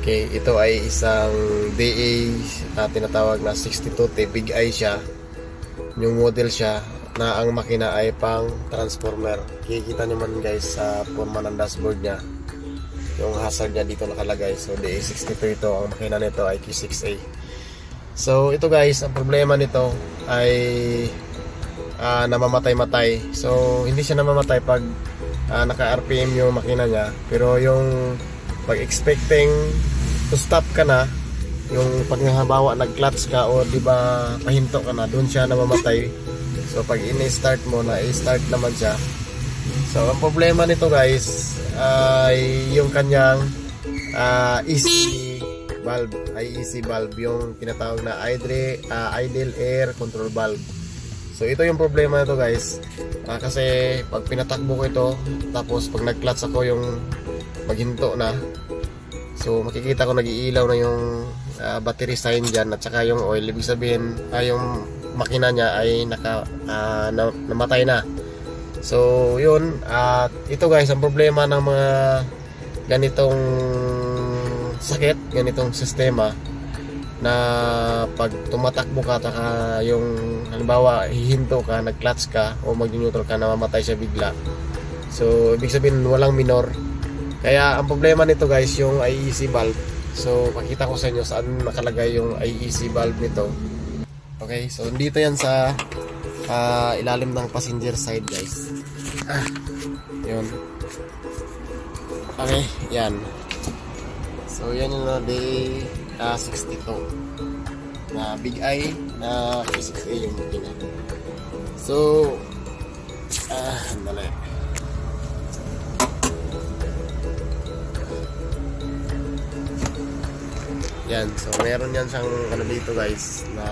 Okay, ito ay isang DA na tinatawag na 62T. Big eye siya. Yung model siya na ang makina ay pang transformer. Kikita nyo man guys sa forma ng dashboard niya. Yung hazard niya dito nakalagay. So DA62 ito. Ang makina nito ay Q6A. So ito guys, ang problema nito ay ah, namamatay-matay. So hindi siya namamatay pag ah, naka-RPM yung makina niya. Pero yung pag expecting to stop ka na, yung pag habawa nag-clutch ka o di ba pahinto ka na, doon siya namamatay. So pag ini-start mo na, i-start naman siya. So ang problema nito guys ay yung kanyang ah, easy valve, ay easy valve yung tinatawag na idle, ah, idle air control valve. So ito yung problema nito guys. Ah, kasi pag pinatakbo ko ito, tapos pag nag-clutch ako yung maghinto na. So makikita ko nag-iilaw na yung ah, battery sign dyan at saka yung oil. Ibig sabihin, ah, yung makina niya ay naka, ah, na, namatay na. So yun, at ito guys, ang problema ng mga ganitong sakit, ganitong sistema na pag tumatakbo ka taka yung halimbawa hihinto ka, nag-clutch ka o mag-neutral ka, namamatay siya bigla. So ibig sabihin walang minor. Kaya ang problema nito guys, yung IEC valve. So pakita ko sa inyo saan nakalagay yung IEC valve nito. Okay, so dito yan sa ah, ilalim ng passenger side guys. Ah, yun. Okay, yan. So yan yung uh, day ah, 62 na big eye na 6A yung makina. So, ah, dali. Yan, so meron yan siyang ano dito guys na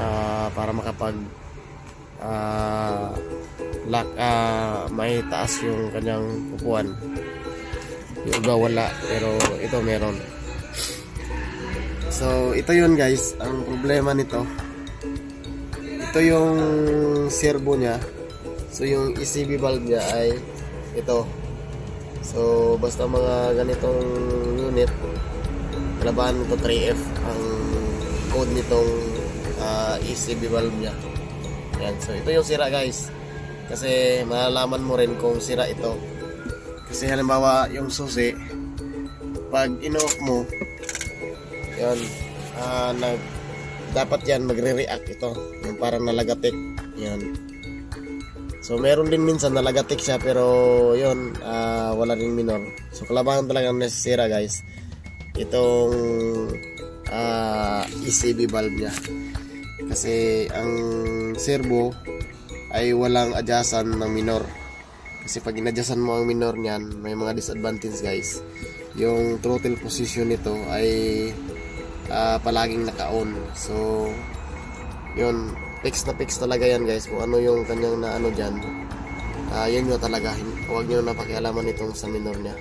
ah, para makapag ah, lock, ah, may taas yung kanyang upuan. Yung iba wala, pero ito meron. So, ito yun guys, ang problema nito. Ito yung servo niya. So, yung ECB valve niya ay ito. So, basta mga ganitong unit, kalabahan nito 3F ang code nitong ah, ECB valve niya. Yan. So, ito yung sira guys. Kasi malalaman mo rin kung sira ito. Kasi halimbawa, yung susi, pag in-off mo, yan, ah, nag, dapat yan magre-react ito. Yung parang nalagatik. Yan. So, meron din minsan nalagatik siya, pero yun, ah, wala rin minor. So, kalabangan talaga nasisira guys. Itong ah, ECB valve niya. Kasi ang servo ay walang adjustan ng minor. Kasi pag inadjustan mo ang minor niyan, may mga disadvantage guys. Yung throttle position nito ay ah, palaging naka-on. So, yun, fix na fix talaga yan guys. Kung ano yung kanyang na ano dyan, ah, yun yun talaga. Huwag nyo na pakialaman itong sa minor niya.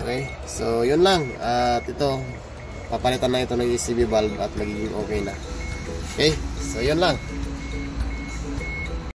Okay, so yun lang. At ito, papalitan na ito ng ECB valve at magiging okay na. Okay, so yun lang.